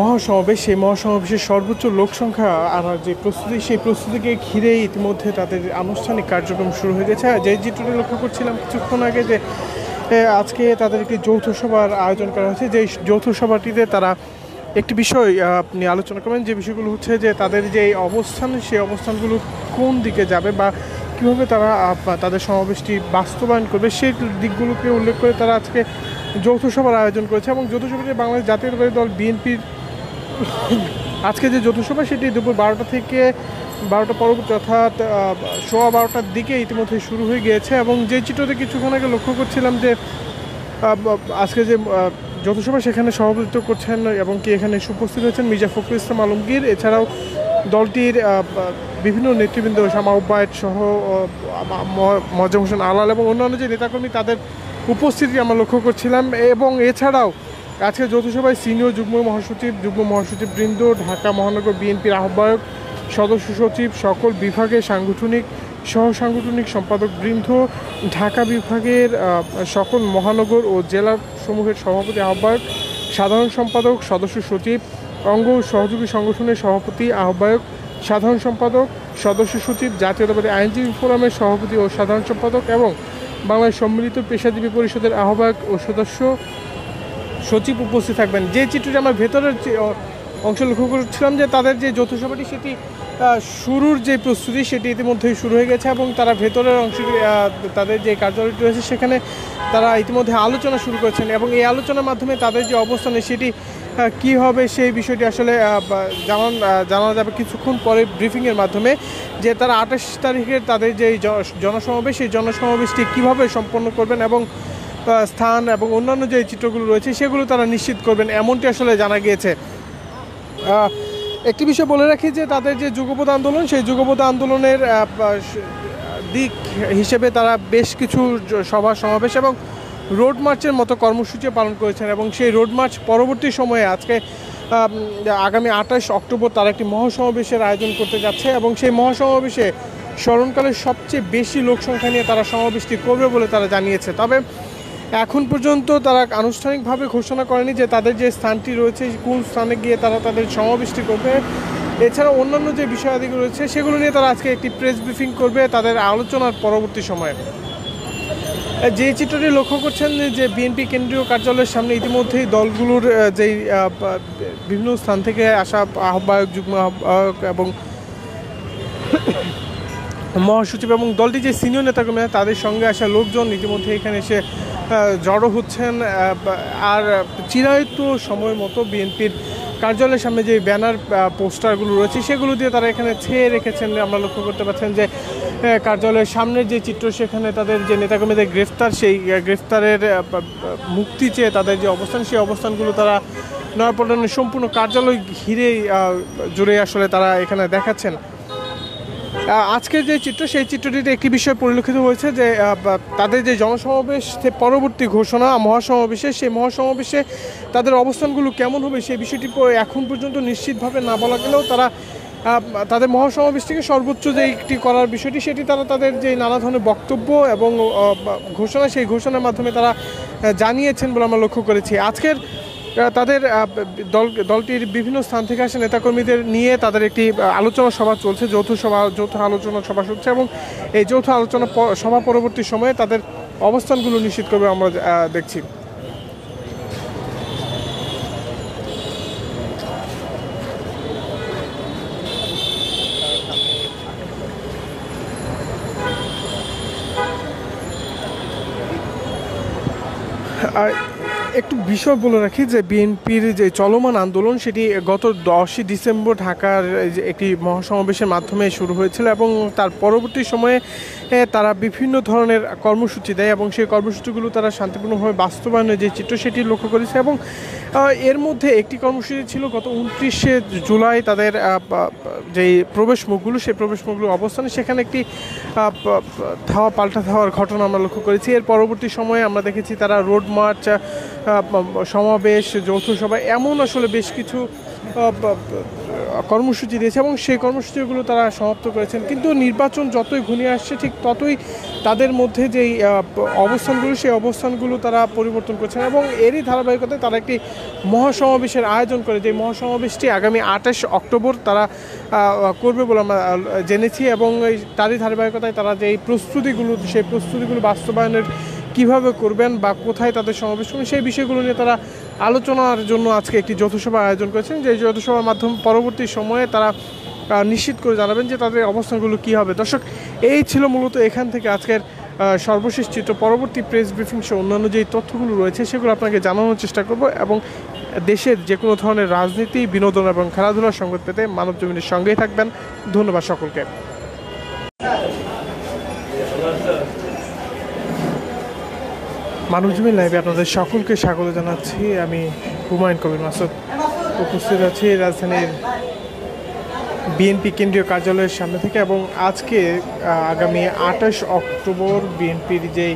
মহাসমাবেশ মহাসমাবেশের সর্বোচ্চ লোক সংখ্যা আর যে প্রস্তুতি, সেই প্রস্তুতিকে ঘিরে ইতিমধ্যে তাদের আনুষ্ঠানিক কার্যক্রম শুরু হয়ে গেছে। যে চিত্রটি লক্ষ্য করছিলাম কিছুক্ষণ আগে যে আজকে তাদের একটি যৌথ সভার আয়োজন করা হয়েছে। যে যৌথ সভাটিতে তারা একটি বিষয় আপনি আলোচনা করবেন। যে বিষয়গুলো হচ্ছে যে, তাদের যে অবস্থান, সেই অবস্থানগুলো কোন দিকে যাবে বা কীভাবে তারা তাদের সমাবেশটি বাস্তবায়ন করবে, সেই দিকগুলোকে উল্লেখ করে তারা আজকে যৌথ সভার আয়োজন করেছে এবং যৌথ সভাটি বাংলাদেশ জাতীয়তাবাদী দল বিএনপির আজকে যে যৌথ সভা সেটি দুপুর বারোটা থেকে বারোটা পরবর্তী অর্থাৎ সোয়া বারোটার দিকে ইতিমধ্যে শুরু হয়ে গিয়েছে এবং যে চিত্রতে কিছুক্ষণ আগে লক্ষ্য করছিলাম যে আজকে যে আহ, যৌথ সভা সেখানে সভাপতিত্ব করছেন এবং কি এখানে উপস্থিত হয়েছেন মির্জা ফখরুল ইসলাম আলমগীর। এছাড়াও দলটির বিভিন্ন নেতৃবৃন্দ শামা উব্বায়ত সহ মজম হোসেন আলাল এবং অন্যান্য যে নেতাকর্মী তাদের উপস্থিতি আমরা লক্ষ্য করছিলাম এবং এছাড়াও আজকে যৌথ সভায় সিনিয়র যুগ্ম মহাসচিব যুগ্ম মহাসচিব বৃন্দ, ঢাকা মহানগর বিএনপির আহ্বায়ক, সদস্য সচিব, সকল বিভাগের সাংগঠনিক সহ সাংগঠনিক সম্পাদক বৃন্দ, ঢাকা বিভাগের সকল মহানগর ও জেলা সমূহের সভাপতি আহ্বায়ক, সাধারণ সম্পাদক, সদস্য সচিব, অঙ্গ সহযোগী সংগঠনের সভাপতি আহ্বায়ক, সাধারণ সম্পাদক, সদস্য সচিব, জাতীয়তাবাদী আইনজীবী ফোরামের সভাপতি ও সাধারণ সম্পাদক এবং বাংলাদেশ সম্মিলিত পেশাজীবী পরিষদের আহ্বায়ক ও সদস্য সচিব উপস্থিত থাকবেন। যে চিত্রটি আমার ভেতরের অংশ লক্ষ্য করছিলাম যে তাদের যে যৌথ সভাটি, সেটি শুরুর যে প্রস্তুতি, সেটি ইতিমধ্যেই শুরু হয়ে গেছে এবং তারা ভেতরের অংশ তাদের যে কার্যালয়টি রয়েছে, সেখানে তারা ইতিমধ্যে আলোচনা শুরু করেছেন এবং এই আলোচনার মাধ্যমে তাদের যে অবস্থানে, সেটি কি হবে সেই বিষয়টি আসলে জানান জানানো যাবে কিছুক্ষণ পরে ব্রিফিংয়ের মাধ্যমে যে তারা আঠাশ তারিখে তাদের যে জনসমাবেশ, সেই জনসমাবেশটি কীভাবে সম্পন্ন করবেন এবং স্থান এবং অন্যান্য যে চিত্রগুলো রয়েছে সেগুলো তারা নিশ্চিত করবেন, এমনটি আসলে জানা গিয়েছে। একটি বিষয় বলে রাখি যে তাদের যে যুগপথ আন্দোলন, সেই যুগপথ আন্দোলনের দিক হিসেবে তারা বেশ কিছু সভা সমাবেশ এবং রোড মার্চের মতো কর্মসূচি পালন করেছেন এবং সেই রোড মার্চ পরবর্তী সময়ে আজকে আগামী আঠাশ অক্টোবর তারা একটি মহাসমাবেশের আয়োজন করতে যাচ্ছে এবং সেই মহাসমাবেশে স্মরণকালের সবচেয়ে বেশি লোক সংখ্যা নিয়ে তারা সমাবেশটি করবে বলে তারা জানিয়েছে। তবে এখন পর্যন্ত তারা আনুষ্ঠানিকভাবে ঘোষণা করেনি যে তাদের যে স্থানটি রয়েছে, কোন স্থানে গিয়ে তারা তাদের সমাবেশটি করবে। এছাড়া অন্যান্য যে বিষয়াদিগুলো রয়েছে, সেগুলো নিয়ে তারা আজকে একটি প্রেস ব্রিফিং করবে তাদের আলোচনার পরবর্তী সময়ে। যে চিত্রটি লক্ষ্য করছেন যে বিএনপি কেন্দ্রীয় কার্যালয়ের সামনে ইতিমধ্যেই দলগুলোর যেই বিভিন্ন স্থান থেকে আসা আহ্বায়ক যুগ্ম আহ্বায়ক এবং মহাসচিব এবং দলটি যে সিনিয়র নেতাকর্মী আছে, তাদের সঙ্গে আসা লোকজন ইতিমধ্যে এখানে এসে জড়ো হচ্ছেন আর চিরায়ত সময় মতো বিএনপির কার্যালয়ের সামনে যে ব্যানার পোস্টারগুলো রয়েছে সেগুলো দিয়ে তারা এখানে ছেয়ে রেখেছেন। আমরা লক্ষ্য করতে পারছেন যে কার্যালয়ের সামনের যে চিত্র সেখানে তাদের যে নেতাকর্মীদের গ্রেফতার সেই গ্রেফতারের মুক্তি চেয়ে তাদের যে অবস্থান সেই অবস্থানগুলো তারা নয়াপল্টনের সম্পূর্ণ কার্যালয় আহ, জুড়ে আসলে তারা এখানে দেখাচ্ছেন। আজকের যে চিত্র, সেই চিত্রটিতে একটি বিষয় পরিলক্ষিত হয়েছে যে তাদের যে জনসমাবেশ পরবর্তী ঘোষণা, মহাসমাবেশে, সেই মহাসমাবেশে তাদের অবস্থানগুলো কেমন হবে সেই বিষয়টি এখন পর্যন্ত নিশ্চিতভাবে না বলা গেলেও তারা তাদের মহাসমাবেশ থেকে সর্বোচ্চ যে একটি করার বিষয়টি, সেটি তারা তাদের যে নানা ধরনের বক্তব্য এবং ঘোষণা, সেই ঘোষণার মাধ্যমে তারা জানিয়েছেন বলে আমরা লক্ষ্য করেছি। আজকের তাদের দল, দলটির বিভিন্ন স্থান থেকে আসা নেতাকর্মীদের নিয়ে তাদের একটি আলোচনা সভা চলছে, যৌথ সভা, যৌথ আলোচনা সভা চলছে এবং এই যৌথ আলোচনা সভা পরবর্তী সময়ে তাদের অবস্থানগুলো নিশ্চিত করবে আমরা দেখছি। আর একটু বিষয় বলে রাখি যে বিএনপির যে চলমান আন্দোলন, সেটি গত দশই ডিসেম্বর ঢাকার একটি মহাসমাবেশের মাধ্যমে শুরু হয়েছিল এবং তার পরবর্তী সময়ে তারা বিভিন্ন ধরনের কর্মসূচি দেয় এবং সেই কর্মসূচিগুলো তারা শান্তিপূর্ণভাবে বাস্তবায়নের যে চিত্র, সেটি লক্ষ্য করেছে এবং এর মধ্যে একটি কর্মসূচি ছিল গত উনত্রিশে জুলাই তাদের যেই প্রবেশ মুখগুলো সেই প্রবেশ মুখগুলো অবস্থানে সেখানে একটি ধাওয়া, পাল্টা ধাওয়ার ঘটনা আমরা লক্ষ্য করেছি। এর পরবর্তী সময়ে আমরা দেখেছি তারা রোড মার্চ সমাবেশ, যৌথ সভা, এমন আসলে বেশ কিছু কর্মসূচি দিয়েছে এবং সেই কর্মসূচিগুলো তারা সমাপ্ত করেছেন। কিন্তু নির্বাচন যতই ঘনিয়ে আসছে, ঠিক ততই তাদের মধ্যে যেই অবস্থানগুলো, সেই অবস্থানগুলো তারা পরিবর্তন করছেন এবং এরই ধারাবাহিকতায় তারা একটি মহাসমাবেশের আয়োজন করে যে মহাসমাবেশটি আগামী আঠাশ অক্টোবর তারা করবে বলে আমরা জেনেছি এবং তারই ধারাবাহিকতায় তারা যে প্রস্তুতিগুলো, সেই প্রস্তুতিগুলো বাস্তবায়নের কীভাবে করবেন বা কোথায় তাদের সমাবেশ করবেন, সেই বিষয়গুলো নিয়ে তারা আলোচনার জন্য আজকে একটি যৌথ সভা আয়োজন করেছেন, যে যৌথ সভার মাধ্যমে পরবর্তী সময়ে তারা নিশ্চিত করে জানাবেন যে তাদের অবস্থানগুলো কী হবে। দর্শক, এই ছিল মূলত এখান থেকে আজকের সর্বশেষ চিত্র। পরবর্তী প্রেস ব্রিফিং সহ অন্যান্য যেই তথ্যগুলো রয়েছে, সেগুলো আপনাকে জানানোর চেষ্টা করব এবং দেশের যে কোনো ধরনের রাজনীতি, বিনোদন এবং খেলাধুলার সংবাদ পেতে মানব জমিনের সঙ্গেই থাকবেন। ধন্যবাদ সকলকে। মানুষজমি লাইভে আপনাদের সকলকে স্বাগত জানাচ্ছি। আমি হুমায়ুন কবির মাসুদ উপস্থিত আছি রাজধানীর বিএনপি কেন্দ্রীয় কার্যালয়ের সামনে থেকে এবং আজকে আগামী আঠাশ অক্টোবর বিএনপির যেই